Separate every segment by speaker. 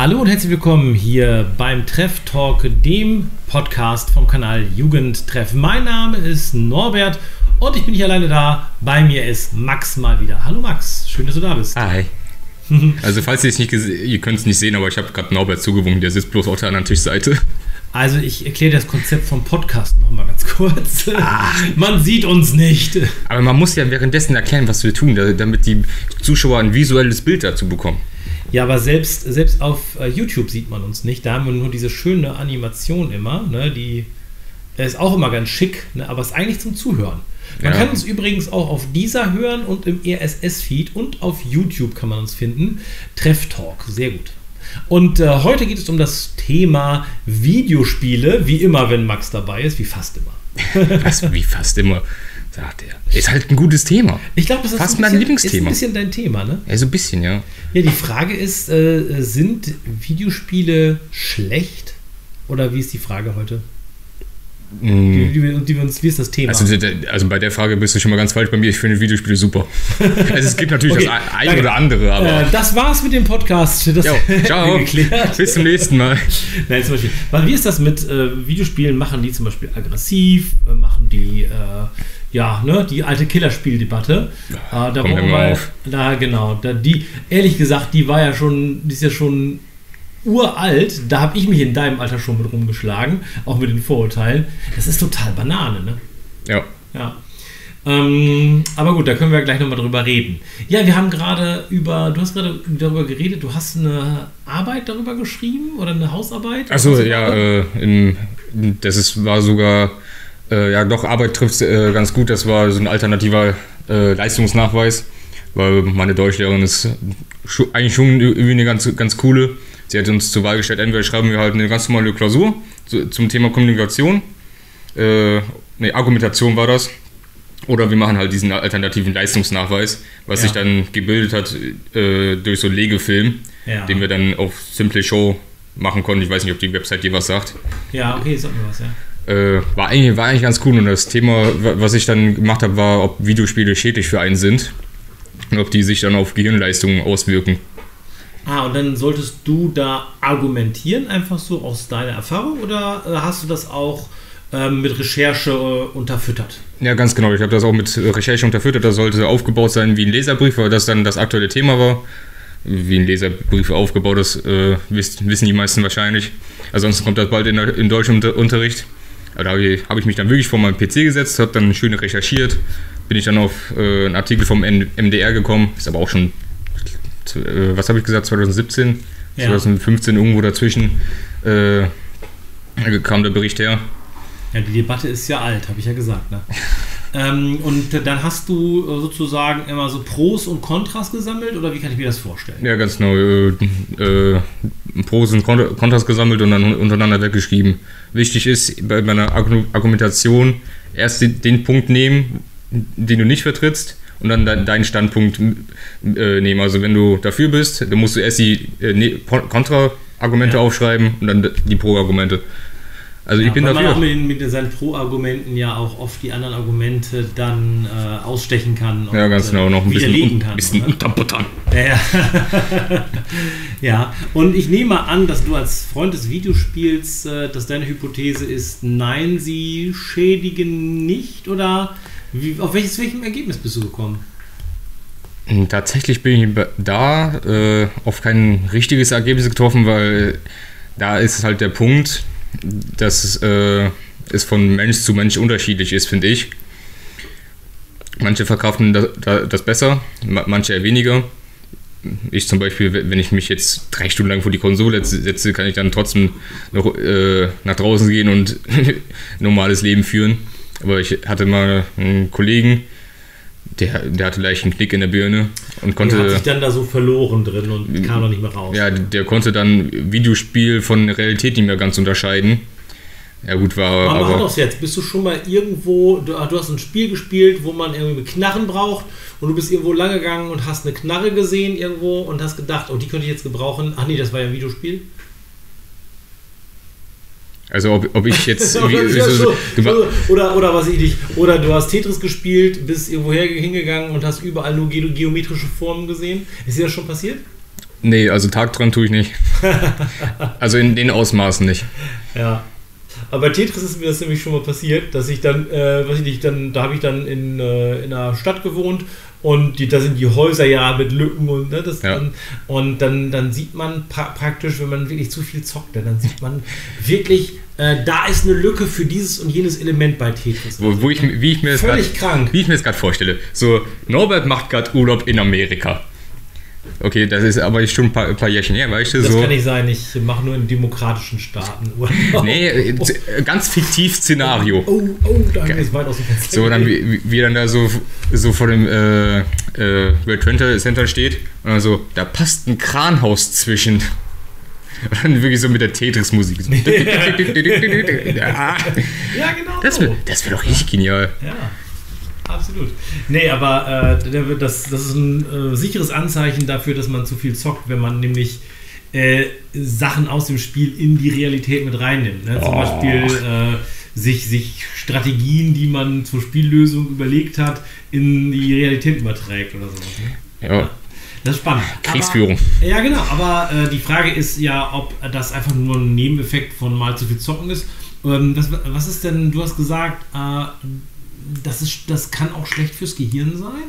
Speaker 1: Hallo und herzlich willkommen hier beim Treff Talk, dem Podcast vom Kanal Jugendtreff. Mein Name ist Norbert und ich bin nicht alleine da. Bei mir ist Max mal wieder. Hallo Max, schön, dass du da bist.
Speaker 2: Hi. Also falls ihr es nicht ihr könnt es nicht sehen, aber ich habe gerade Norbert zugewunken, der sitzt bloß auf der anderen Tischseite.
Speaker 1: Also ich erkläre das Konzept vom Podcast nochmal ganz kurz. Ah. Man sieht uns nicht.
Speaker 2: Aber man muss ja währenddessen erklären, was wir tun, damit die Zuschauer ein visuelles Bild dazu bekommen.
Speaker 1: Ja, aber selbst, selbst auf äh, YouTube sieht man uns nicht. Da haben wir nur diese schöne Animation immer. Ne? Die ist auch immer ganz schick, ne? aber ist eigentlich zum Zuhören. Man ja. kann uns übrigens auch auf dieser hören und im RSS-Feed und auf YouTube kann man uns finden. Treff Talk, sehr gut. Und äh, heute geht es um das Thema Videospiele, wie immer, wenn Max dabei ist, wie fast immer.
Speaker 2: Was, wie fast immer, sagt er. Ist halt ein gutes Thema.
Speaker 1: Ich glaube, das ist
Speaker 2: fast mein Lieblingsthema. Ist
Speaker 1: ein bisschen dein Thema, ne?
Speaker 2: Ja, so ein bisschen, ja.
Speaker 1: Ja, die Frage ist, äh, sind Videospiele schlecht? Oder wie ist die Frage heute?
Speaker 2: Mm.
Speaker 1: Die, die, die, wie ist das Thema?
Speaker 2: Also, also, bei der Frage bist du schon mal ganz falsch bei mir. Ich finde Videospiele super. also es gibt natürlich okay, das ein danke. oder andere, aber.
Speaker 1: Äh, das war's mit dem Podcast. Das
Speaker 2: jo, ciao. geklärt. Bis zum nächsten Mal.
Speaker 1: Nein, zum Beispiel. Weil wie ist das mit äh, Videospielen? Machen die zum Beispiel aggressiv? Äh, machen die. Äh, ja, ne, die alte Killerspieldebatte.
Speaker 2: Äh, da Kommt wir auf.
Speaker 1: Da, genau. Da, die, ehrlich gesagt, die war ja schon, die ist ja schon uralt, da habe ich mich in deinem Alter schon mit rumgeschlagen, auch mit den Vorurteilen. Das ist total Banane, ne?
Speaker 2: Ja.
Speaker 1: Ja. Ähm, aber gut, da können wir gleich nochmal drüber reden. Ja, wir haben gerade über, du hast gerade darüber geredet, du hast eine Arbeit darüber geschrieben oder eine Hausarbeit?
Speaker 2: Achso, ja, äh, in, das ist, war sogar, äh, ja doch, Arbeit trifft äh, ganz gut, das war so ein alternativer äh, Leistungsnachweis, weil meine Deutschlehrerin ist eigentlich schon irgendwie eine ganz, ganz coole Sie hat uns zur Wahl gestellt, entweder schreiben wir halt eine ganz normale Klausur zum Thema Kommunikation, äh, ne, Argumentation war das, oder wir machen halt diesen alternativen Leistungsnachweis, was ja. sich dann gebildet hat äh, durch so Legefilm, ja. den wir dann auf Simple Show machen konnten. Ich weiß nicht, ob die Website dir was sagt.
Speaker 1: Ja, okay, sag mir was, ja.
Speaker 2: Äh, war, eigentlich, war eigentlich ganz cool und das Thema, was ich dann gemacht habe, war, ob Videospiele schädlich für einen sind und ob die sich dann auf Gehirnleistungen auswirken.
Speaker 1: Ah, und dann solltest du da argumentieren, einfach so aus deiner Erfahrung, oder äh, hast du das auch ähm, mit Recherche äh, unterfüttert?
Speaker 2: Ja, ganz genau. Ich habe das auch mit Recherche unterfüttert. Das sollte aufgebaut sein wie ein Leserbrief, weil das dann das aktuelle Thema war. Wie ein Leserbrief aufgebaut ist, äh, wissen die meisten wahrscheinlich. Ansonsten kommt das bald in, in deutschem Unterricht. Aber da habe ich, mich dann wirklich vor meinen PC gesetzt, habe dann schön recherchiert, bin ich dann auf äh, einen Artikel vom MDR gekommen, ist aber auch schon äh, was habe ich gesagt, 2017, ja. 2015 irgendwo dazwischen äh, kam der Bericht her.
Speaker 1: Ja, die Debatte ist ja alt, habe ich ja gesagt. Ne? ähm, und dann hast du äh, sozusagen immer so Pros und Kontras gesammelt oder wie kann ich mir das vorstellen?
Speaker 2: Ja, ganz genau. Pros und Kontras gesammelt und dann untereinander weggeschrieben. Wichtig ist bei meiner Argumentation erst den Punkt nehmen, den du nicht vertrittst und dann de deinen Standpunkt äh, nehmen. Also wenn du dafür bist, dann musst du erst die äh, ne Kontra-Argumente ja. aufschreiben und dann die Pro-Argumente. Also ja, ich bin dafür.
Speaker 1: man auch mit, mit seinen Pro-Argumenten ja auch oft die anderen Argumente dann äh, ausstechen kann.
Speaker 2: Und, ja, ganz genau, noch ein bisschen,
Speaker 1: kann,
Speaker 2: bisschen unterbuttern.
Speaker 1: Ja. ja, und ich nehme an, dass du als Freund des Videospiels, äh, dass deine Hypothese ist, nein, sie schädigen nicht oder wie, auf welches, welchem Ergebnis bist du gekommen?
Speaker 2: Hm, tatsächlich bin ich da äh, auf kein richtiges Ergebnis getroffen, weil da ist halt der Punkt, dass äh, es von Mensch zu Mensch unterschiedlich ist, finde ich. Manche verkraften das, besser, manche eher weniger. Ich zum Beispiel, wenn ich mich jetzt drei Stunden lang vor die Konsole setze, kann ich dann trotzdem noch äh, nach draußen gehen und normales Leben führen. Aber ich hatte mal einen Kollegen, der, der hatte leicht einen Knick in der Birne und konnte. Der hat
Speaker 1: sich dann da so verloren drin und kam noch nicht mehr raus.
Speaker 2: Ja, der konnte dann Videospiel von Realität nicht mehr ganz unterscheiden. Ja, gut, war.
Speaker 1: Aber, aber mach doch jetzt. Bist du schon mal irgendwo. Du, du, hast ein Spiel gespielt, wo man irgendwie Knarren braucht und du bist irgendwo lang gegangen und hast eine Knarre gesehen irgendwo und hast gedacht, oh, die könnte ich jetzt gebrauchen. Ach nee, das war ja ein Videospiel.
Speaker 2: Also ob, ob ich jetzt
Speaker 1: wie, ja, so, so, oder oder was ich nicht oder du hast Tetris gespielt, bist irgendwo hingegangen und hast überall nur geometrische Formen gesehen. Ist dir das schon passiert?
Speaker 2: Nee, also Tag dran tue ich nicht. also in den Ausmaßen nicht.
Speaker 1: Ja. Aber bei Tetris ist mir das nämlich schon mal passiert, dass ich dann, äh, weiß ich nicht, dann, da habe ich dann in, äh, in einer Stadt gewohnt und die, da sind die Häuser ja mit Lücken und ne, das
Speaker 2: Ja.
Speaker 1: dann, und dann, dann sieht man pra praktisch, wenn man wirklich zu viel zockt, dann sieht man wirklich, äh, da ist eine Lücke für dieses und jenes Element bei Tetris.
Speaker 2: Wo, wo ich, wie ich mir das
Speaker 1: Völlig
Speaker 2: grad-
Speaker 1: krank.
Speaker 2: Wie ich mir das gerade vorstelle. So, Norbert macht gerade Urlaub in Amerika. Okay, das ist aber schon ein paar, ein paar Jährchen her, weißt du?
Speaker 1: Das
Speaker 2: so.
Speaker 1: kann nicht sein, ich mache nur in demokratischen Staaten Urlaub.
Speaker 2: Nee, äh, z- äh, ganz fiktiv Szenario.
Speaker 1: Oh, oh, da haben wir jetzt weit aus dem Fenster.
Speaker 2: So, dann wie, wie dann da so, so vor dem äh, äh, World Trade Center steht und dann so, da passt ein Kranhaus zwischen. Und dann wirklich so mit der Tetris-Musik. So. Ja,
Speaker 1: Ja, genau.
Speaker 2: das wäre wär doch richtig genial.
Speaker 1: Ja, absolut. Nee, aber äh, das, das ist ein äh, sicheres Anzeichen dafür, dass man zu viel zockt, wenn man nämlich äh, Sachen aus dem Spiel in die Realität mit reinnimmt. Ne? Zum
Speaker 2: Oh.
Speaker 1: Beispiel äh, sich, sich Strategien, die man zur Spiellösung überlegt hat, in die Realität überträgt oder sowas. Ne?
Speaker 2: Ja,
Speaker 1: Das ist spannend.
Speaker 2: Kriegsführung.
Speaker 1: Aber, ja, genau. Aber äh, die Frage ist ja, ob das einfach nur ein Nebeneffekt von mal zu viel Zocken ist. Ähm, was, was ist denn, du hast gesagt, äh, das, ist, das kann auch schlecht fürs Gehirn sein?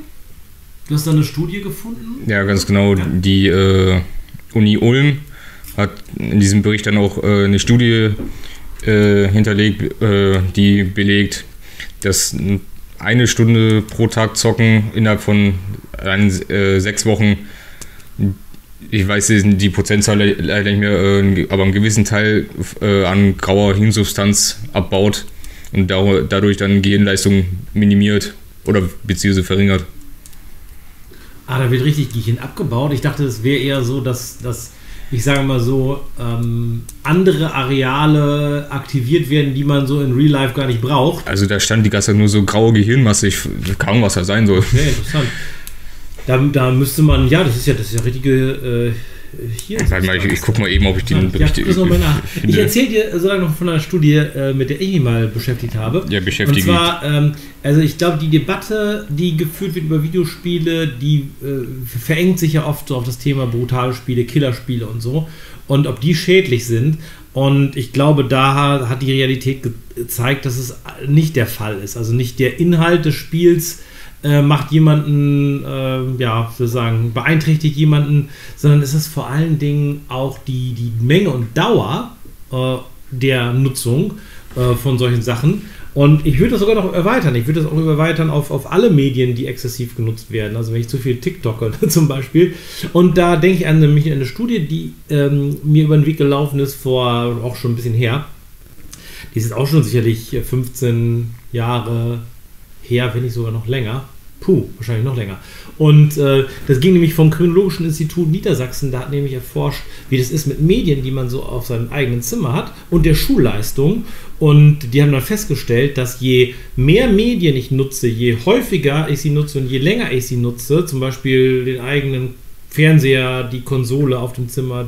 Speaker 1: Du hast da eine Studie gefunden?
Speaker 2: ja, ganz genau. Die äh, Uni Ulm hat in diesem Bericht dann auch äh, eine Studie äh, hinterlegt, äh, die belegt, dass eine Stunde pro Tag zocken innerhalb von ein, äh, sechs Wochen, ich weiß die Prozentzahl le- leider nicht mehr, äh, aber einen gewissen Teil an grauer Hirnsubstanz abbaut und dadurch dann Gehirnleistung minimiert oder beziehungsweise verringert.
Speaker 1: Ah, da wird richtig Gehirn abgebaut. Ich dachte, es wäre eher so, dass, dass ich sage mal so, ähm, andere Areale aktiviert werden, die man so in Real Life gar nicht braucht.
Speaker 2: Also da stand die ganze Zeit nur so graue Gehirnmasse, ich kaum was da sein soll.
Speaker 1: Sehr interessant. Da, da müsste man, ja, das ist ja, das ist ja richtige äh, hier.
Speaker 2: Warte mal, ich, ich guck mal eben, ob ich den
Speaker 1: Ja,
Speaker 2: Bericht
Speaker 1: guck das noch mal nach. Ich erzähle dir so lange noch von einer Studie, äh, mit der ich mich mal beschäftigt habe.
Speaker 2: Ja, beschäftige
Speaker 1: Und zwar, ähm, also ich glaube, die Debatte, die geführt wird über Videospiele, die äh, verengt sich ja oft so auf das Thema brutale Spiele, Killerspiele und so. Und ob die schädlich sind. Und ich glaube, da hat die Realität ge- gezeigt, dass es nicht der Fall ist. Also nicht der Inhalt des Spiels äh, macht jemanden, äh, ja, sozusagen, beeinträchtigt jemanden, sondern es ist vor allen Dingen auch die, die Menge und Dauer äh, der Nutzung äh, von solchen Sachen. Und ich würde das sogar noch erweitern. Ich würde das auch erweitern auf, auf alle Medien, die exzessiv genutzt werden. Also wenn ich zu viel TikToker zum Beispiel. Und da denke ich an nämlich eine Studie, die ähm, mir über den Weg gelaufen ist, vor auch schon ein bisschen her. Die ist jetzt auch schon sicherlich 15 Jahre her, wenn nicht sogar noch länger. Puh, wahrscheinlich noch länger. Und äh, das ging nämlich vom Kriminologischen Institut Niedersachsen. Da hat nämlich erforscht, wie das ist mit Medien, die man so auf seinem eigenen Zimmer hat und der Schulleistung. Und die haben dann festgestellt, dass je mehr Medien ich nutze, je häufiger ich sie nutze und je länger ich sie nutze, zum Beispiel den eigenen Fernseher, die Konsole auf dem Zimmer,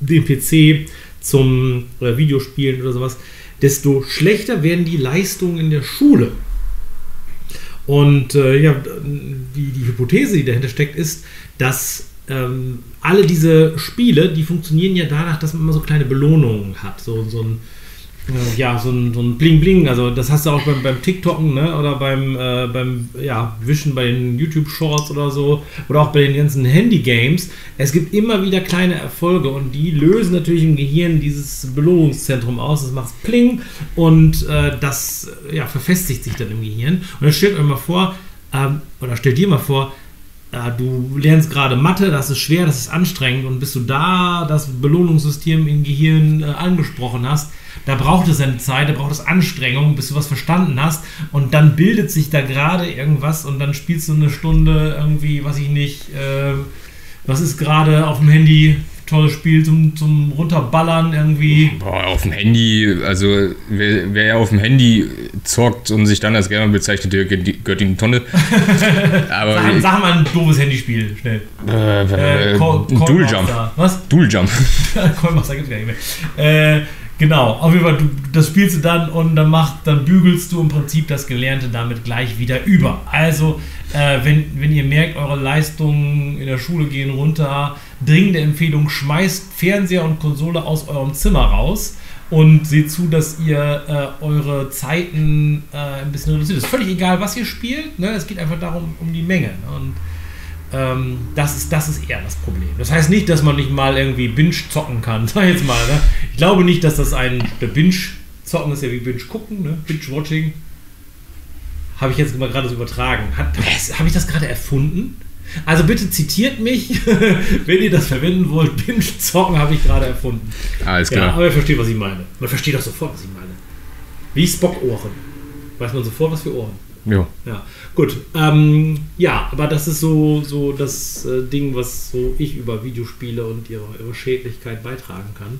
Speaker 1: den PC zum äh, Videospielen oder sowas, desto schlechter werden die Leistungen in der Schule. Und äh, ja, die, die Hypothese, die dahinter steckt, ist, dass ähm, alle diese Spiele, die funktionieren ja danach, dass man immer so kleine Belohnungen hat. So, so ein, ja, so ein, so ein Bling-Bling. Also das hast du auch beim, beim TikToken ne? oder beim, äh, beim ja, Wischen bei den YouTube-Shorts oder so. Oder auch bei den ganzen Handy-Games. Es gibt immer wieder kleine Erfolge und die lösen natürlich im Gehirn dieses Belohnungszentrum aus. Das macht Pling und äh, das ja, verfestigt sich dann im Gehirn. Und dann stellt euch mal vor, ähm, oder stell dir mal vor, äh, du lernst gerade Mathe, das ist schwer, das ist anstrengend und bis du da das Belohnungssystem im Gehirn äh, angesprochen hast, da braucht es eine Zeit, da braucht es Anstrengung, bis du was verstanden hast und dann bildet sich da gerade irgendwas und dann spielst du eine Stunde irgendwie, was ich nicht, äh, was ist gerade auf dem Handy, tolles Spiel zum, zum Runterballern irgendwie.
Speaker 2: Boah, auf dem Handy, also wer, wer auf dem Handy zockt und sich dann als Gamer bezeichnet, der gehört in die Tonne. Aber
Speaker 1: Sag, sag mal ein doofes Handyspiel, schnell.
Speaker 2: äh,
Speaker 1: Äh,
Speaker 2: äh,
Speaker 1: Call-
Speaker 2: Dual
Speaker 1: Callmaster.
Speaker 2: Jump.
Speaker 1: Was?
Speaker 2: Dual Jump.
Speaker 1: Coinmaster gibt es gar nicht mehr. Äh, Genau, auf jeden Fall, du, das spielst du dann und dann, macht, dann bügelst du im Prinzip das Gelernte damit gleich wieder über. Also, äh, wenn, wenn ihr merkt, eure Leistungen in der Schule gehen runter, dringende Empfehlung, schmeißt Fernseher und Konsole aus eurem Zimmer raus und seht zu, dass ihr äh, eure Zeiten äh, ein bisschen reduziert. Es ist völlig egal, was ihr spielt, ne? es geht einfach darum, um die Menge. Ne? Und ähm, das, ist, das ist eher das Problem. Das heißt nicht, dass man nicht mal irgendwie Binge zocken kann, sag jetzt mal. Ne? Ich glaube nicht, dass das ein. Binge zocken ist ja wie Binge gucken, ne? Binge-Watching. Habe ich jetzt mal gerade so übertragen. Habe ich das gerade erfunden? Also bitte zitiert mich, wenn ihr das verwenden wollt. Binge zocken habe ich gerade erfunden.
Speaker 2: Alles klar.
Speaker 1: Ja, aber ihr versteht, was ich meine. Man versteht doch sofort, was ich meine. Wie Spock-Ohren. Weiß man sofort, was für Ohren.
Speaker 2: Ja.
Speaker 1: Ja, gut. Ähm, ja, aber das ist so, so das äh, Ding, was so ich über Videospiele und ihre, ihre Schädlichkeit beitragen kann.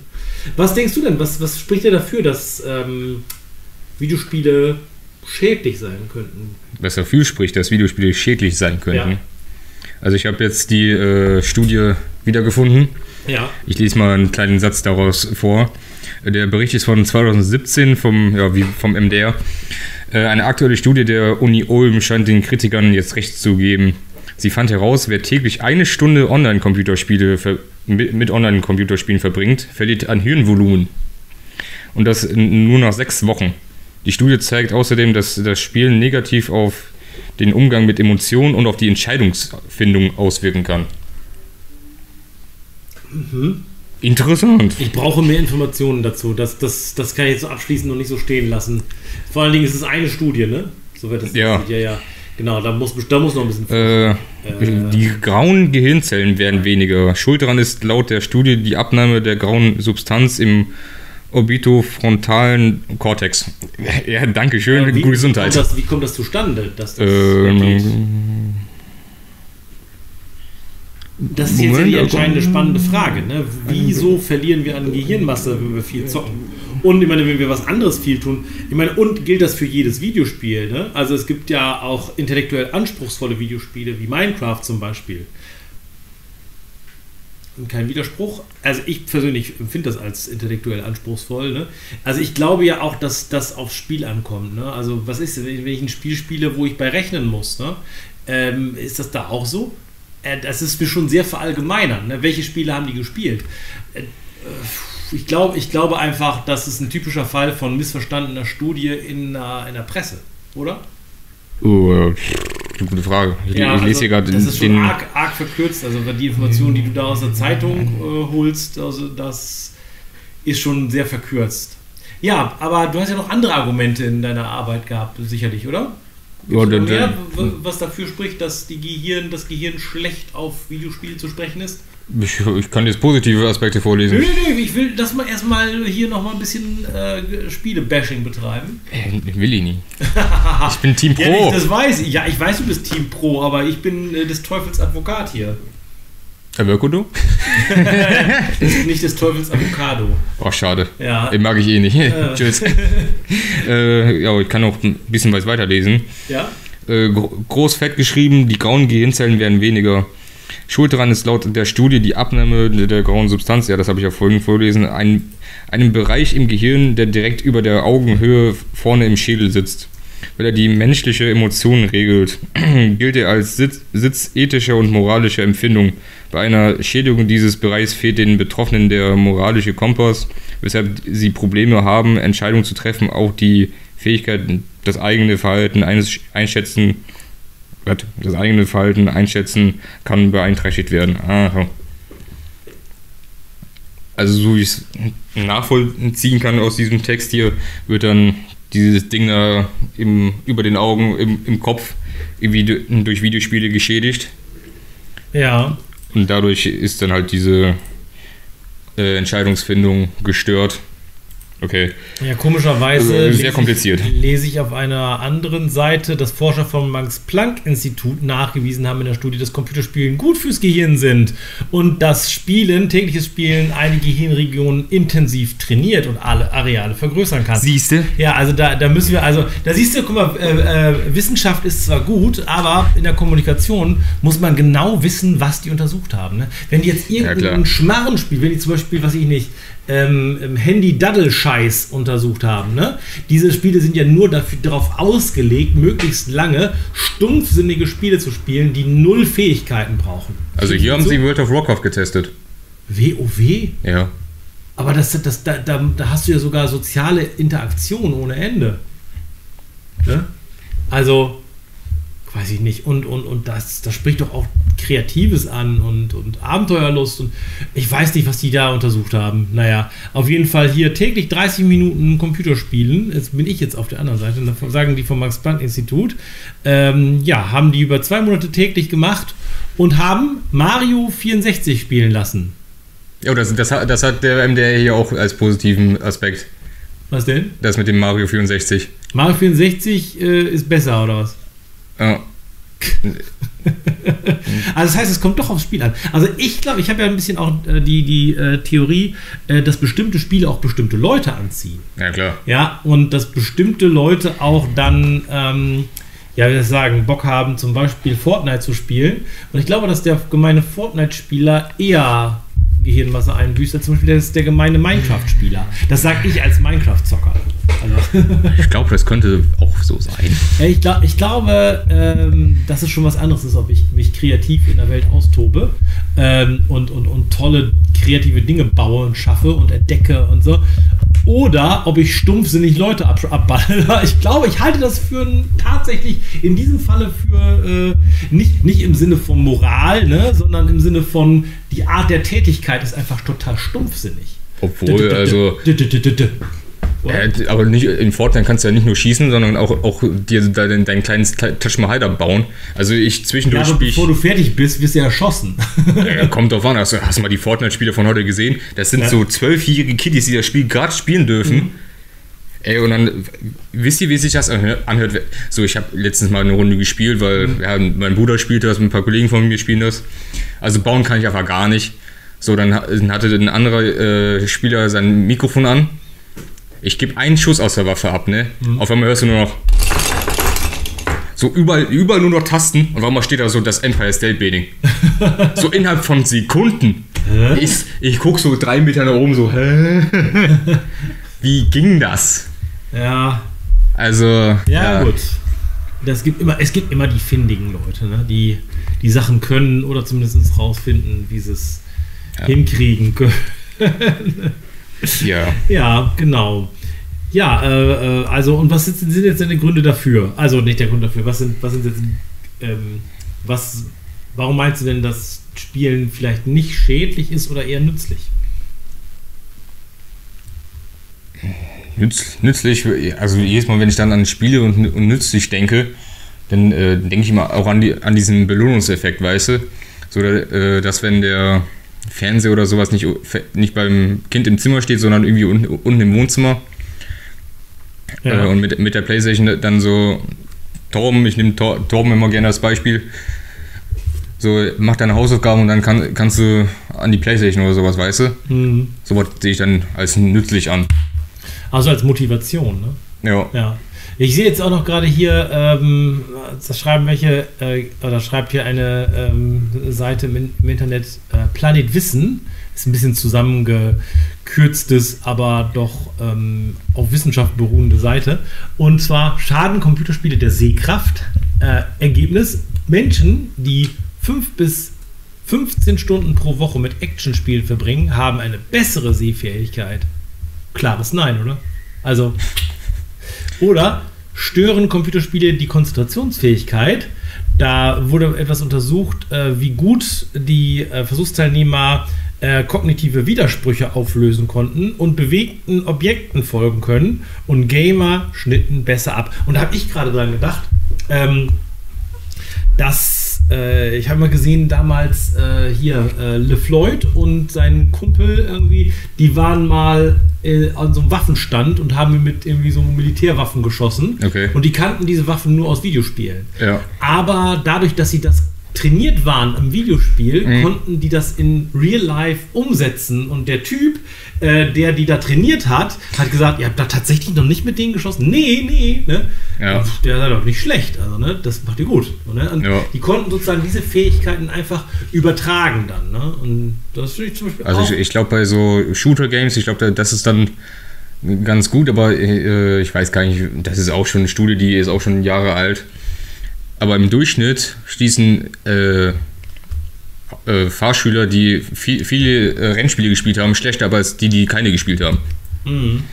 Speaker 1: Was denkst du denn? Was, was spricht dir dafür, dass ähm, Videospiele schädlich sein könnten?
Speaker 2: Was dafür spricht, dass Videospiele schädlich sein könnten.
Speaker 1: Ja.
Speaker 2: Also ich habe jetzt die äh, Studie wiedergefunden.
Speaker 1: Ja.
Speaker 2: Ich lese mal einen kleinen Satz daraus vor. Der Bericht ist von 2017 vom, ja, wie vom MDR. Äh, eine aktuelle Studie der Uni Ulm scheint den Kritikern jetzt recht zu geben. Sie fand heraus, wer täglich eine Stunde Online-Computerspiele mit Online-Computerspielen verbringt, verliert an Hirnvolumen. Und das nur nach sechs Wochen. Die Studie zeigt außerdem, dass das Spielen negativ auf den Umgang mit Emotionen und auf die Entscheidungsfindung auswirken kann.
Speaker 1: Mhm.
Speaker 2: Interessant.
Speaker 1: Ich brauche mehr Informationen dazu. Das, das, das kann ich jetzt so abschließend noch nicht so stehen lassen. Vor allen Dingen ist es eine Studie, ne? So wird das
Speaker 2: Ja.
Speaker 1: ja, ja. Genau, da muss, da muss noch ein bisschen.
Speaker 2: Äh, die grauen Gehirnzellen werden weniger. Schuld daran ist laut der Studie die Abnahme der grauen Substanz im orbitofrontalen Kortex. Ja, danke schön.
Speaker 1: wie,
Speaker 2: Gute Gesundheit.
Speaker 1: Kommt das, wie kommt das zustande? Dass das?
Speaker 2: Ähm,
Speaker 1: Das ist jetzt ja die entscheidende spannende Frage. Ne? Wieso verlieren wir an Gehirnmasse, wenn wir viel zocken? Und ich meine, wenn wir was anderes viel tun, ich meine, und gilt das für jedes Videospiel? Ne? Also es gibt ja auch intellektuell anspruchsvolle Videospiele, wie Minecraft zum Beispiel. Und kein Widerspruch. Also ich persönlich empfinde das als intellektuell anspruchsvoll. Ne? Also ich glaube ja auch, dass das aufs Spiel ankommt. Ne? Also was ist, wenn ich ein Spiel spiele, wo ich bei rechnen muss? Ne? Ähm, ist das da auch so? Äh, das ist mir schon sehr verallgemeinern. Ne? Welche Spiele haben die gespielt? Äh, ich, glaub, ich glaube einfach, das ist ein typischer Fall von missverstandener Studie in, der- in der Presse, oder?
Speaker 2: äh, gute Frage. Ich, ich lese
Speaker 1: also,
Speaker 2: hier gerade
Speaker 1: Das ist schon
Speaker 2: den.
Speaker 1: arg, arg verkürzt. Also die Informationen, die du da aus der Zeitung äh, holst, also das ist schon sehr verkürzt. Ja, aber du hast ja noch andere Argumente in deiner Arbeit gehabt, sicherlich, oder?
Speaker 2: Ja, dann-
Speaker 1: mehr, was dafür spricht, dass die Gehirn, das Gehirn schlecht auf Videospiele zu sprechen ist?
Speaker 2: Ich, ich kann jetzt positive Aspekte vorlesen.
Speaker 1: nö, nö, ich will, dass wir erstmal hier nochmal ein bisschen äh, Spiele-Bashing betreiben.
Speaker 2: Will ich nie. Ich bin Team
Speaker 1: Ja,
Speaker 2: Pro.
Speaker 1: ich, das weiß ich. Ja, ich weiß, du bist Team Pro, aber ich bin äh, des Teufels Advokat hier. Ist nicht des Teufels Avocado.
Speaker 2: Oh, schade.
Speaker 1: Ja.
Speaker 2: Den mag ich eh nicht. Tschüss. äh, ja, ich kann auch ein bisschen was weiterlesen.
Speaker 1: Ja?
Speaker 2: Äh, gro- groß fett geschrieben, die grauen Gehirnzellen werden weniger. Schuld daran ist laut der Studie die Abnahme der, der grauen Substanz, ja, das habe ich ja vorhin vorgelesen, ein, einem Bereich im Gehirn, der direkt über der Augenhöhe vorne im Schädel sitzt. Weil er die menschliche Emotionen regelt, gilt er als Sitz, Sitz ethischer und moralischer Empfindung. Bei einer Schädigung dieses Bereichs fehlt den Betroffenen der moralische Kompass, weshalb sie Probleme haben, Entscheidungen zu treffen, auch die Fähigkeit, das eigene Verhalten eines einschätzen, das eigene Verhalten einschätzen kann beeinträchtigt werden. Aha. Also so wie ich es nachvollziehen kann aus diesem Text hier, wird dann dieses Ding da im, über den Augen, im, im Kopf irgendwie du- durch Videospiele geschädigt.
Speaker 1: Ja.
Speaker 2: Und dadurch ist dann halt diese äh, Entscheidungsfindung gestört. Okay.
Speaker 1: Ja, komischerweise
Speaker 2: Äh, sehr
Speaker 1: lese
Speaker 2: kompliziert.
Speaker 1: Ich, lese ich auf einer anderen Seite, dass Forscher vom Max-Planck-Institut nachgewiesen haben in der Studie, dass Computerspielen gut fürs Gehirn sind und dass Spielen, tägliches Spielen, eine Gehirnregion intensiv trainiert und alle Areale vergrößern kann.
Speaker 2: Siehste?
Speaker 1: Ja, also da, da müssen wir, also da siehst du, guck mal, äh, äh, Wissenschaft ist zwar gut, aber in der Kommunikation muss man genau wissen, was die untersucht haben. Ne? Wenn die jetzt irgendeinen
Speaker 2: klar.
Speaker 1: Schmarren spielen, wenn die zum Beispiel, was ich nicht, ähm, ähm, Handy-Daddel-Scheiß Scheiß untersucht haben. Ne? Diese Spiele sind ja nur dafür, darauf ausgelegt, möglichst lange stumpfsinnige Spiele zu spielen, die null Fähigkeiten brauchen.
Speaker 2: Also hier haben so? sie World of Warcraft getestet.
Speaker 1: WoW?
Speaker 2: Ja.
Speaker 1: Aber das, das, da, da, da hast du ja sogar soziale Interaktion ohne Ende. Ne? Also, weiß ich nicht. Und, und, und das, das spricht doch auch Kreatives an und, und Abenteuerlust. Und ich weiß nicht, was die da untersucht haben. Naja, auf jeden Fall hier täglich 30 Minuten Computerspielen. Jetzt bin ich jetzt auf der anderen Seite. Sagen die vom Max-Planck-Institut. Ähm, ja, haben die über zwei Monate täglich gemacht und haben Mario 64 spielen lassen.
Speaker 2: Ja, das, das, das hat der MDR hier auch als positiven Aspekt.
Speaker 1: Was denn?
Speaker 2: Das mit dem Mario 64.
Speaker 1: Mario 64 äh, ist besser, oder was?
Speaker 2: Ja.
Speaker 1: also das heißt, es kommt doch aufs Spiel an. Also ich glaube, ich habe ja ein bisschen auch äh, die, die äh, Theorie, äh, dass bestimmte Spiele auch bestimmte Leute anziehen.
Speaker 2: Ja, klar.
Speaker 1: Ja, und dass bestimmte Leute auch dann, ähm, ja, wie soll ich sagen, Bock haben, zum Beispiel Fortnite zu spielen. Und ich glaube, dass der gemeine Fortnite-Spieler eher Gehirnmasse einbüßt, als zum Beispiel der, der gemeine Minecraft-Spieler. Das sage ich als Minecraft-Zocker.
Speaker 2: Also. Ich glaube, das könnte auch so sein.
Speaker 1: Ich, glaub, ich glaube, ähm, dass es schon was anderes ist, ob ich mich kreativ in der Welt austobe ähm, und, und, und tolle kreative Dinge baue und schaffe und entdecke und so. Oder ob ich stumpfsinnig Leute ab, abballer. Ich glaube, ich halte das für ein, tatsächlich in diesem Falle für äh, nicht, nicht im Sinne von Moral, ne, sondern im Sinne von die Art der Tätigkeit ist einfach total stumpfsinnig.
Speaker 2: Obwohl, also. Äh, aber nicht, in Fortnite kannst du ja nicht nur schießen, sondern auch, auch dir dein, dein kleines Taj Mahal da bauen. Also ich zwischendurch
Speaker 1: ja, aber bevor du fertig bist, wirst du ja erschossen.
Speaker 2: ja, kommt drauf an. Hast du, hast du mal die Fortnite-Spiele von heute gesehen? Das sind ja. so zwölfjährige Kiddies, die das Spiel gerade spielen dürfen. Mhm. Ey, und dann, wisst ihr, wie sich das anhört? So, ich habe letztens mal eine Runde gespielt, weil mhm. ja, mein Bruder spielte das, ein paar Kollegen von mir spielen das. Also bauen kann ich einfach gar nicht. So, dann hatte ein anderer äh, Spieler sein Mikrofon an ich gebe einen Schuss aus der Waffe ab, ne? Mhm. Auf einmal hörst du nur noch. So überall, überall nur noch Tasten und auf einmal steht da so das Empire State Building. so innerhalb von Sekunden. Hä? Ich, ich guck so drei Meter nach oben so, hä? Wie ging das?
Speaker 1: Ja.
Speaker 2: Also.
Speaker 1: Ja, ja. gut. Das gibt immer, es gibt immer die findigen Leute, ne? die die Sachen können oder zumindest rausfinden, wie sie es ja. hinkriegen können.
Speaker 2: Ja.
Speaker 1: Ja, genau. Ja, äh, äh, also und was sind, sind jetzt deine Gründe dafür? Also nicht der Grund dafür. Was sind, was sind jetzt, ähm, was, warum meinst du denn, dass Spielen vielleicht nicht schädlich ist oder eher nützlich?
Speaker 2: Nütz, nützlich, also jedes Mal, wenn ich dann an Spiele und, und nützlich denke, dann äh, denke ich immer auch an, die, an diesen Belohnungseffekt, weißt du? So, äh, dass wenn der Fernseher oder sowas nicht, nicht beim Kind im Zimmer steht, sondern irgendwie unten, unten im Wohnzimmer. Ja. Äh, und mit, mit der Playstation dann so, Torben, ich nehme Tor, Torben immer gerne als Beispiel, so, mach deine Hausaufgaben und dann kann, kannst du an die Playstation oder sowas, weißt du? Mhm. Sowas sehe ich dann als nützlich an.
Speaker 1: Also als Motivation,
Speaker 2: ne? Ja.
Speaker 1: Ja. Ich sehe jetzt auch noch gerade hier, ähm, das schreiben welche, äh, oder schreibt hier eine ähm, Seite im, im Internet, äh, Planet Wissen, ist ein bisschen zusammengekürztes, aber doch ähm, auf Wissenschaft beruhende Seite. Und zwar Schaden Computerspiele der Sehkraft. Äh, Ergebnis: Menschen, die 5 bis 15 Stunden pro Woche mit Actionspielen verbringen, haben eine bessere Sehfähigkeit. Klares Nein, oder? Also oder stören Computerspiele die Konzentrationsfähigkeit? Da wurde etwas untersucht, äh, wie gut die äh, Versuchsteilnehmer äh, kognitive Widersprüche auflösen konnten und bewegten Objekten folgen können und Gamer schnitten besser ab. Und da habe ich gerade dran gedacht, ähm, dass äh, ich habe mal gesehen damals äh, hier äh, LeFloid und sein Kumpel irgendwie, die waren mal äh, an so einem Waffenstand und haben mit irgendwie so Militärwaffen geschossen.
Speaker 2: Okay.
Speaker 1: Und die kannten diese Waffen nur aus Videospielen.
Speaker 2: Ja.
Speaker 1: Aber dadurch, dass sie das trainiert waren im Videospiel, mhm. konnten die das in Real Life umsetzen. Und der Typ, äh, der die da trainiert hat, hat gesagt, ihr habt da tatsächlich noch nicht mit denen geschossen. Nee, nee. Ne?
Speaker 2: Ja.
Speaker 1: Der sei doch nicht schlecht. Also, ne? Das macht ihr gut. Ne? Und ja. die konnten sozusagen diese Fähigkeiten einfach übertragen dann. Ne? Und das finde ich zum Beispiel
Speaker 2: Also ich, ich glaube bei so Shooter-Games, ich glaube, das ist dann ganz gut, aber äh, ich weiß gar nicht, das ist auch schon eine Studie, die ist auch schon Jahre alt. Aber im Durchschnitt schließen äh, äh, Fahrschüler, die viel, viele äh, Rennspiele gespielt haben, schlechter ab als die, die keine gespielt haben. Mhm.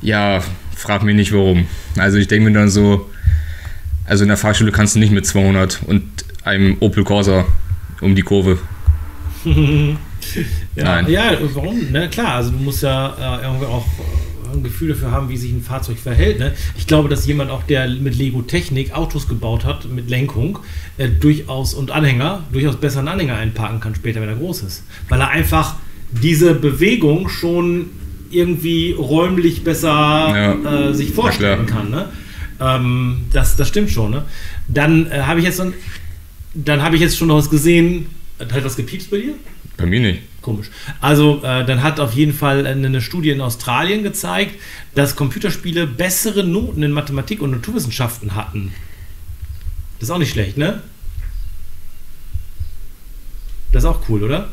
Speaker 2: Ja, frag mich nicht warum. Also ich denke mir dann so, also in der Fahrschule kannst du nicht mit 200 und einem Opel Corsa um die Kurve.
Speaker 1: ja, Nein. ja, warum? Na klar, also du musst ja äh, irgendwie auch ein Gefühl dafür haben, wie sich ein Fahrzeug verhält. Ne? Ich glaube, dass jemand auch, der mit Lego Technik Autos gebaut hat, mit Lenkung, äh, durchaus und Anhänger, durchaus besser einen Anhänger einparken kann später, wenn er groß ist. Weil er einfach diese Bewegung schon irgendwie räumlich besser ja. äh, sich vorstellen kann. Ne? Ähm, das, das stimmt schon. Ne? Dann äh, habe ich jetzt dann habe ich jetzt schon noch was gesehen. Hat was gepiepst bei dir?
Speaker 2: Bei mir nicht.
Speaker 1: Komisch. Also, äh, dann hat auf jeden Fall eine, Studie in Australien gezeigt, dass Computerspiele bessere Noten in Mathematik und Naturwissenschaften hatten. Das ist auch nicht schlecht, ne? Das ist auch cool, oder?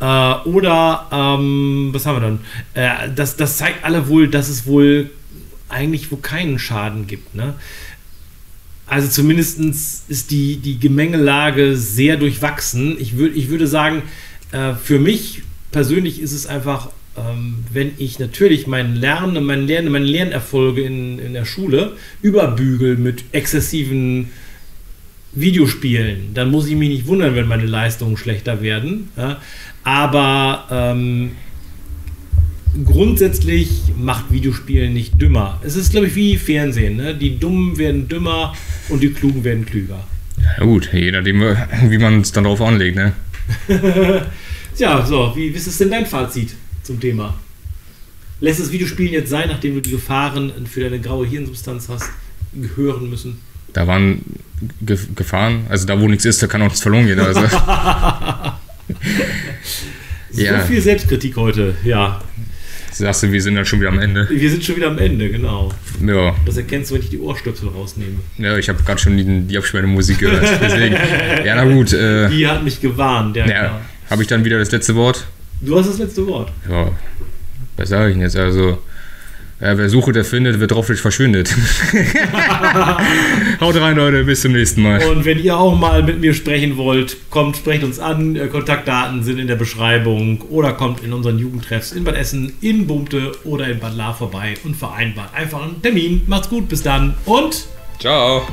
Speaker 1: Äh, oder, ähm, was haben wir dann? Äh, das, das zeigt alle wohl, dass es wohl eigentlich wo keinen Schaden gibt, ne? Also zumindest ist die, die Gemengelage sehr durchwachsen. Ich, würd, ich würde sagen, äh, für mich persönlich ist es einfach, ähm, wenn ich natürlich mein Lernen, mein Lernen, meine Lernerfolge in, in der Schule überbügel mit exzessiven Videospielen, dann muss ich mich nicht wundern, wenn meine Leistungen schlechter werden. Ja? Aber ähm, grundsätzlich macht Videospielen nicht dümmer. Es ist, glaube ich, wie Fernsehen. Ne? Die Dummen werden dümmer und die Klugen werden klüger.
Speaker 2: Ja gut, je nachdem, wie man es dann darauf anlegt. Ne?
Speaker 1: ja, so, wie, wie ist es denn dein Fazit zum Thema? Lässt das Videospielen jetzt sein, nachdem du die Gefahren für deine graue Hirnsubstanz hast, hören müssen?
Speaker 2: Da waren Ge Gefahren, also da wo nichts ist, da kann auch nichts verloren gehen. Also.
Speaker 1: so ja. viel Selbstkritik heute, ja.
Speaker 2: Sagst du, wir sind dann schon wieder am Ende?
Speaker 1: Wir sind schon wieder am Ende, genau. Ja. Das erkennst du, wenn ich die Ohrstöpsel rausnehme.
Speaker 2: Ja, ich habe gerade schon die, die Absperrmusik gehört. Deswegen, ja, na gut.
Speaker 1: Äh, die hat mich gewarnt, ja. ja
Speaker 2: habe ich dann wieder das letzte Wort?
Speaker 1: Du hast das letzte Wort.
Speaker 2: Ja, was sage ich denn jetzt? Also, ja, wer sucht, der findet, wer drauf ist, verschwindet. Haut rein, Leute, bis zum nächsten Mal.
Speaker 1: Und wenn ihr auch mal mit mir sprechen wollt, kommt, sprecht uns an. Äh, Kontaktdaten sind in der Beschreibung oder kommt in unseren Jugendtreffs in Bad Essen, in Bumte oder in Bad La vorbei und vereinbart einfach einen Termin. Macht's gut, bis dann und
Speaker 2: ciao.